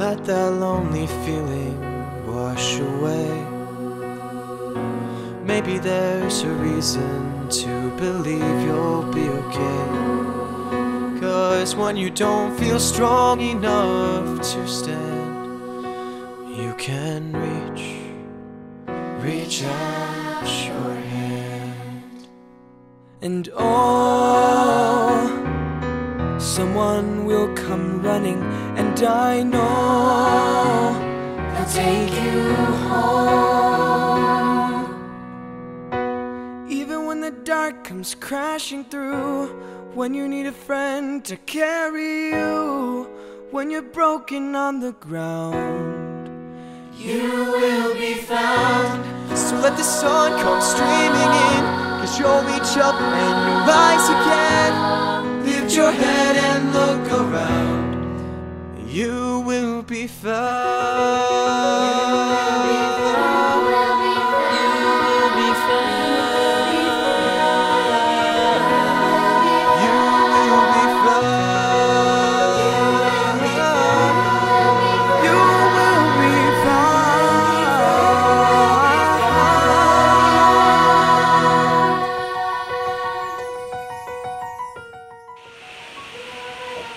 Let that lonely feeling wash away. Maybe there's a reason to believe you'll be okay. Cause when you don't feel strong enough to stand, you can reach, reach out your hand. And oh, someone will come running, and I know they'll take you home. Even when the dark comes crashing through, when you need a friend to carry you, when you're broken on the ground, you will be found. So let the sun come streaming in, cause you'll reach up and you'll rise again. Be.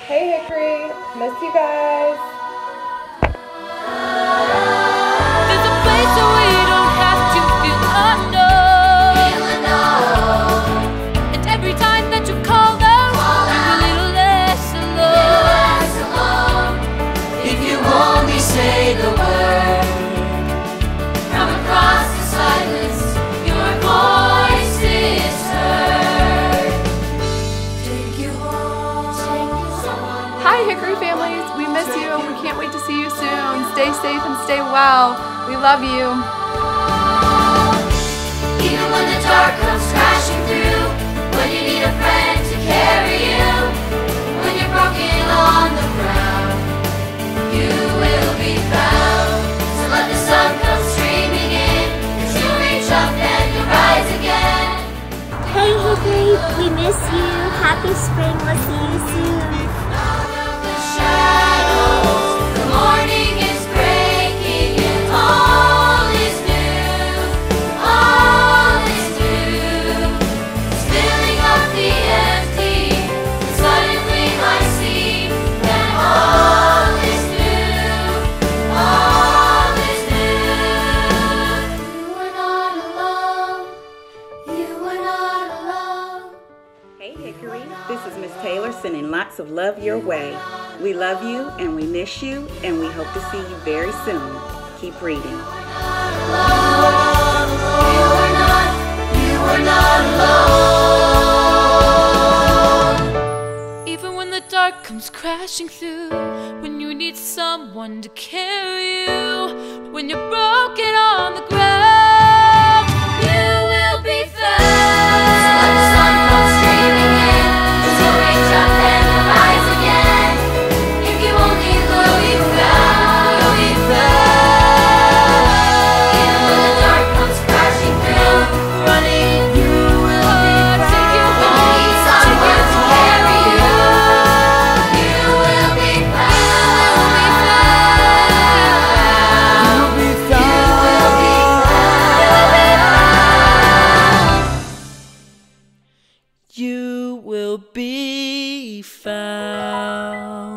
Hey Hickory, miss you guys. Hickory families, we miss you and we can't wait to see you soon. Stay safe and stay well. We love you. Even when the dark comes crashing through, when you need a friend to carry you, when you're broken on the ground, you will be found. So let the sun come streaming in, and you'll reach up and you'll rise again. Hey Hickory, we miss you. Happy spring. We'll see you soon. This is Miss Taylor sending lots of love your way. We love you and we miss you and we hope to see you very soon. Keep reading. You are not, you are not alone. Even when the dark comes crashing through, when you need someone to carry you, when you're broken on the ground, now.